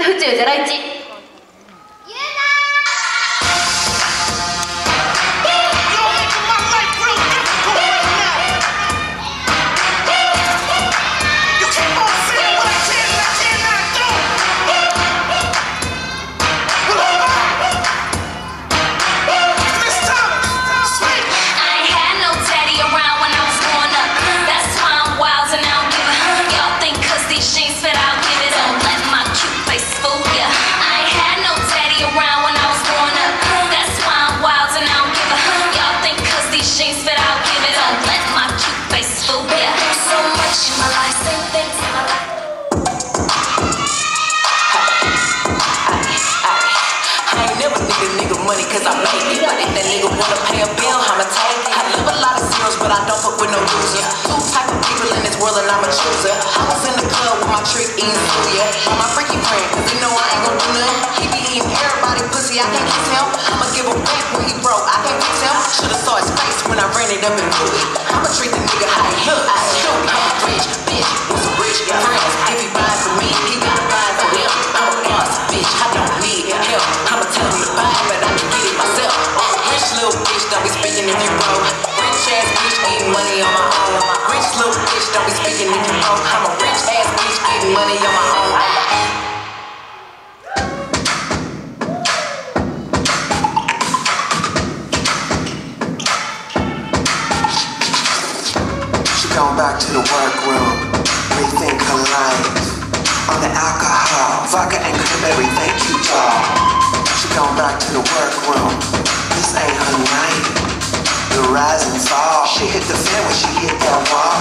宇宙ゼロ一。cause I made it. But if that nigga wanna pay a bill, I'ma take it. I live a lot of zeros, but I don't fuck with no loser. Two type of people in this world, and I'm a it. I was in the club with my trick eating Suya. My freaky friend, cause he know I ain't gon' do nothing. He be eating everybody pussy, I can't kiss him. I'ma give him back when he broke, I can't fix him. Should've saw his face when I ran it up in Louis. I'ma treat the nigga how he look. I shoot, I'm a rich bitch, with some rich friends. If he buys for me, he got you. Rich ass bitch money on my own. Rich little bitch don't be. I'm a rich ass bitch money on my own. She gone back to the workroom, on the alcohol, vodka and you. She gone back to the workroom rise and fall. She hit the fan when she hit that wall.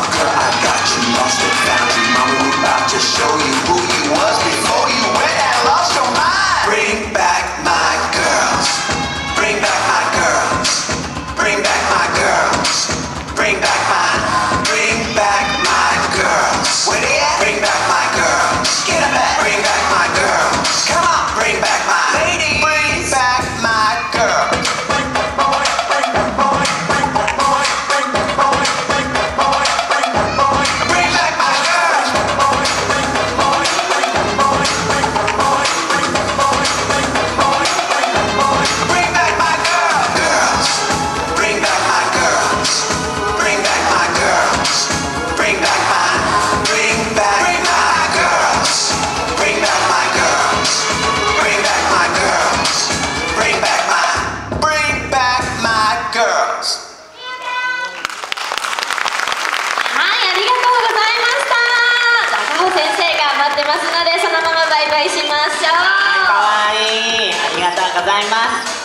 ますのでそのままバイバイしましょう。かわいい。ありがとうございます。